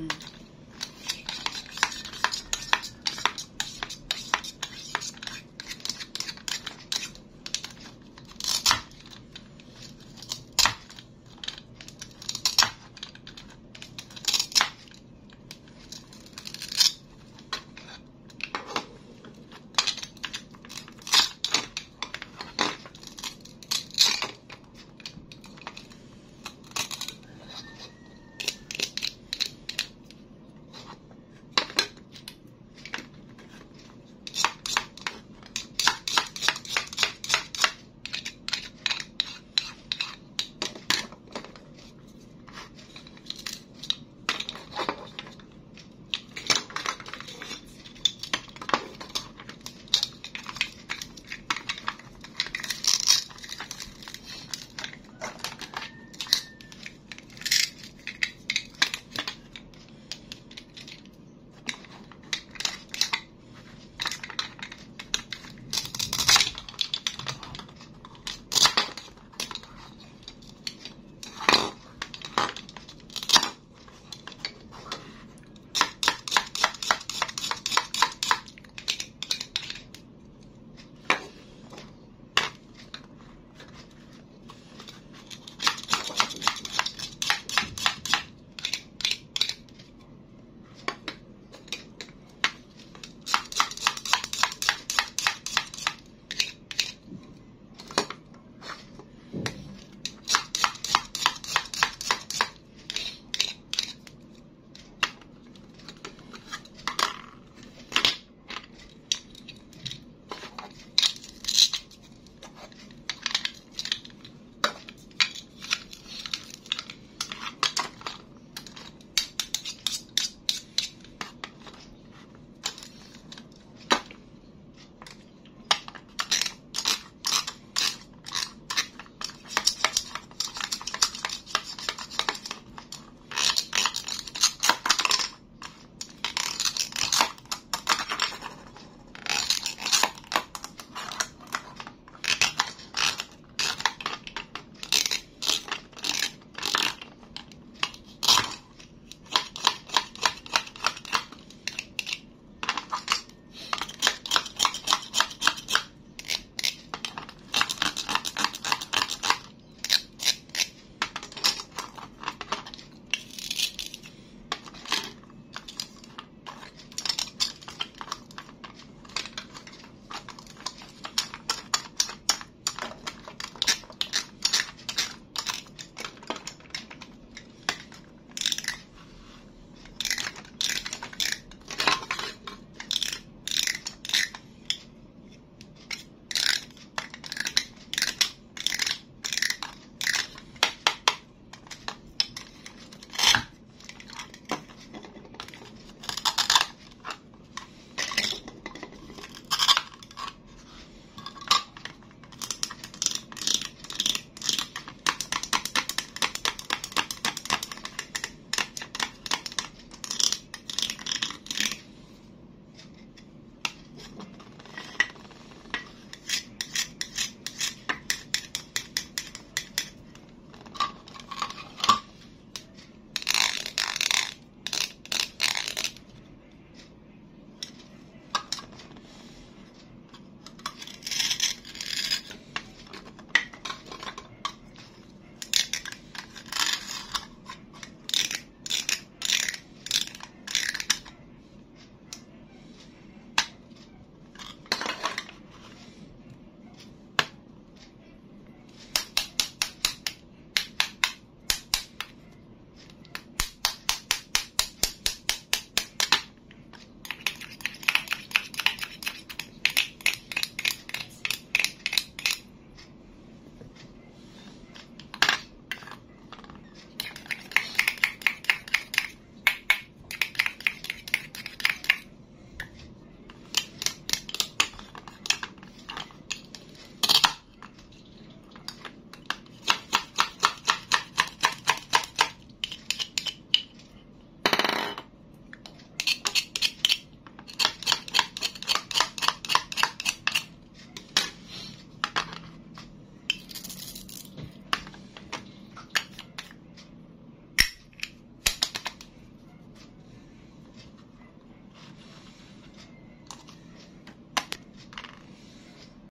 Mm.